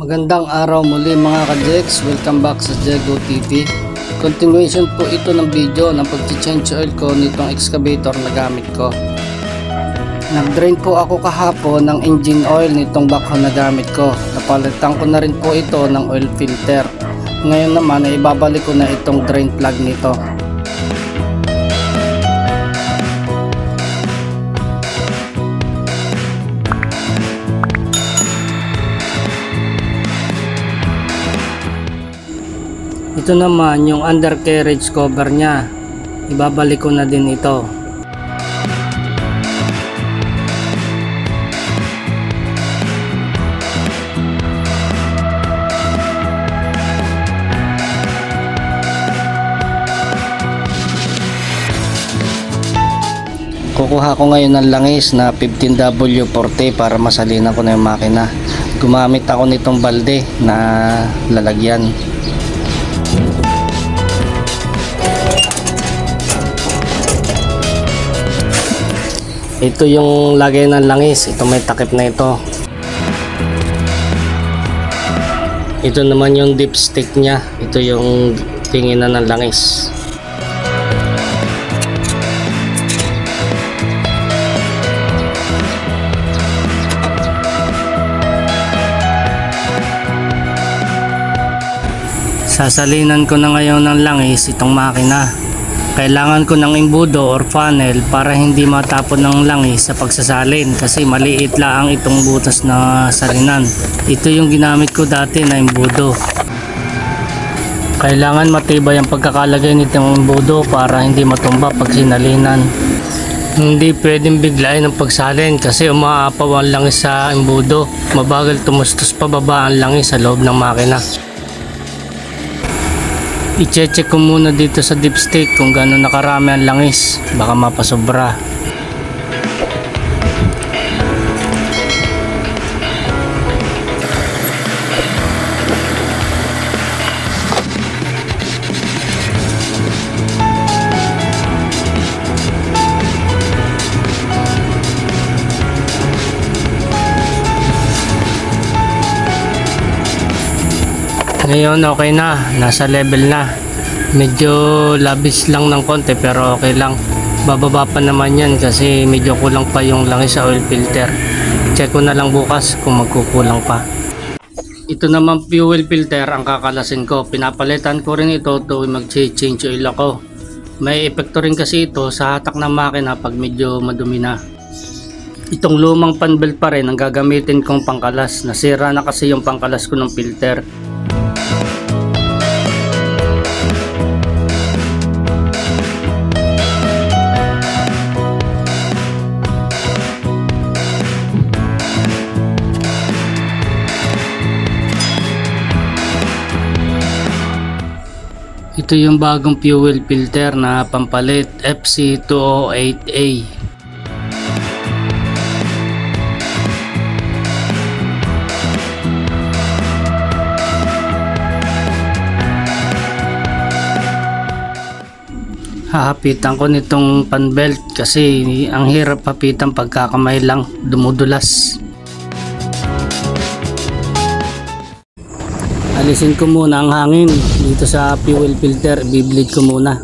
Magandang araw muli mga ka-Jex. Welcome back sa Jego TV. Continuation po ito ng video ng pag-change oil ko nitong excavator na gamit ko. Nag-drain po ako kahapon ng engine oil nitong backhoe na gamit ko. Napalitan ko na rin po ito ng oil filter. Ngayon naman ay ibabalik ko na itong drain plug nito. Ito naman yung undercarriage cover niya. Ibabalik ko na din ito. Kukuha ko ngayon ng langis na 15W40 para masalinan ko na yung makina. Gumamit ako nitong balde na lalagyan. Ito yung lagay ng langis. Ito may takip na ito. Ito naman yung dipstick niya. Ito yung tinginan ng langis. Sasalinan ko na ngayon ng langis itong makina. Kailangan ko ng imbudo or funnel para hindi matapon ng langis sa pagsasalin kasi maliit lang itong butas na salinan. Ito yung ginamit ko dati na imbudo. Kailangan matibay ang pagkakalagay nitong imbudo para hindi matumba pag sinalinan. Hindi pwedeng biglayin ang pagsalin kasi umaapaw ang langis sa imbudo. Mabagal tumustos pababa ang langis sa loob ng makina. I-check ko muna dito sa dipstick kung gano'n nakarami ang langis. Baka mapasobra. Ngayon okay na, nasa level na. Medyo labis lang ng konti pero okay lang. Bababa pa naman yan kasi medyo kulang pa yung langis sa oil filter. Check ko na lang bukas kung magkukulang pa. Ito naman fuel filter ang kakalasin ko. Pinapalitan ko rin ito tuwing mag-change oil ako. May epekto rin kasi ito sa hatak ng makina pag medyo madumi na. Itong lumang panbelt pa rin ang gagamitin kong pangkalas. Nasira na kasi yung pangkalas ko ng filter. Ito yung bagong fuel filter na pampalit FC208A. Hahapitan ko nitong panbelt kasi ang hirap hapitan pagkakamay lang dumudulas. Alisin ko muna ang hangin. Dito sa fuel filter bibleed ko muna.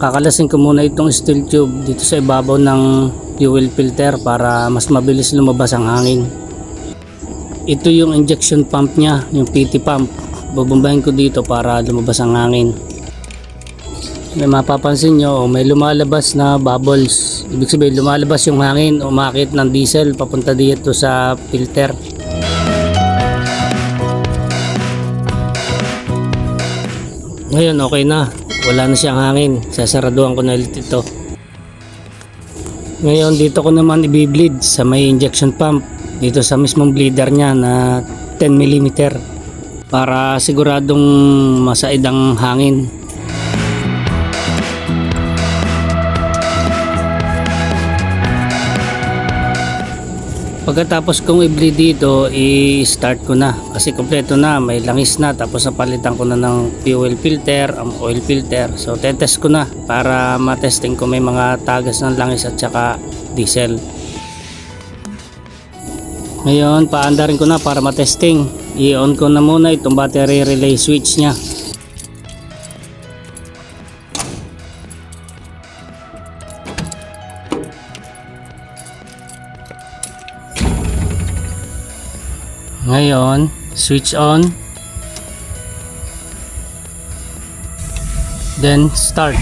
Kakalasin ko muna itong steel tube dito sa ibabaw ng fuel filter para mas mabilis lumabas ang hangin. Ito yung injection pump nya yung PT pump. Bubumbahin ko dito para lumabas ang hangin. May mapapansin nyo may lumalabas na bubbles. Ibig sabihin lumalabas yung hangin umakit ng diesel papunta dito sa filter Ngayon okay na. Wala na siyang hangin. Sasaraduhan ko na ulit ito. Ngayon dito ko naman ibibleed sa may injection pump. Dito sa mismong bleeder niya na 10 mm para siguradong masaid ang hangin. Pagkatapos kong i-bleed dito, i-start ko na kasi kompleto na, may langis na tapos napalitan ko na ng fuel filter, ang oil filter. So tetest ko na para matesting ko may mga tagas ng langis at saka diesel. Ngayon, paandarin ko na para matesting. I-on ko na muna itong battery relay switch niya. Ngayon, switch on. Then start.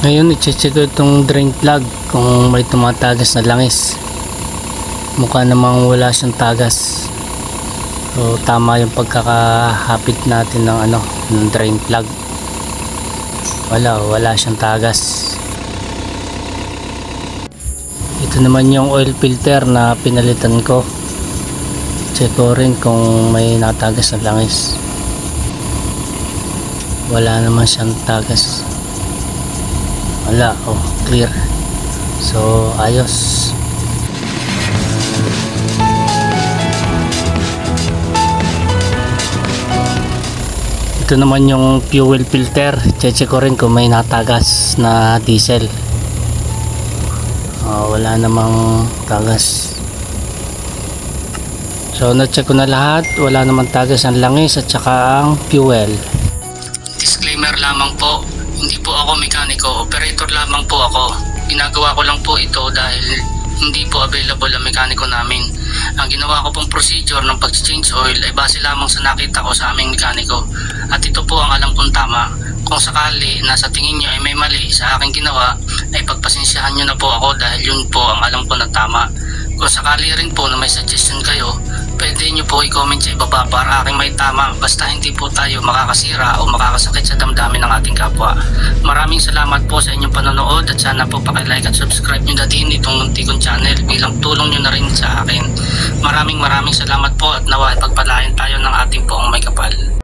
Ngayon, i-check ko itong drain plug kung may tumatagas na langis. Mukha namang wala siyang tagas. So, tama yung pagkakahapit natin ng ano, ng drain plug. Wala, wala siyang tagas. Ito naman yung oil filter na pinalitan ko. Check ko rin kung may natagas na langis. Wala naman siyang tagas wala oh clear so ayos ito naman yung fuel filter. Check ko rin kung may natagas na diesel. Oh, wala namang tagas. So na-check ko na lahat. Wala namang tagas. Ang langis at saka ang fuel. Disclaimer lamang po. Hindi po ako mekaniko, operator lamang po ako. Ginagawa ko lang po ito dahil hindi po available ang mekaniko namin. Ang ginawa ko pong procedure ng pag-change oil ay base lamang sa nakita ko sa aming mekaniko. At ito po ang alam kong tama. Kung sakali na sa tingin nyo ay may mali sa aking ginawa, ay pagpasensyahan nyo na po ako dahil yun po ang alam ko na tama. Kung sakali rin po na may suggestion kayo, pwede nyo po i-comment sa ibaba para aking may tama basta hindi po tayo makakasira o makakasakit sa damdamin ng ating kapwa. Maraming salamat po sa inyong panonood at sana po pakilike at subscribe nyo na itong munti kong channel bilang tulong nyo na rin sa akin. Maraming maraming salamat po at nawa pagpalain tayo ng ating poong may kapal.